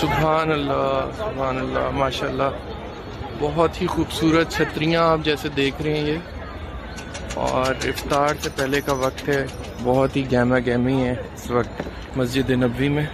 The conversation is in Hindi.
सुबहान अल्लाह सुबहान अल्लाह माशाल्लाह। बहुत ही खूबसूरत छतरियाँ आप जैसे देख रहे हैं ये। और इफ्तार से पहले का वक्त है, बहुत ही गहमा गहमी है इस वक्त, मस्जिद नबी में।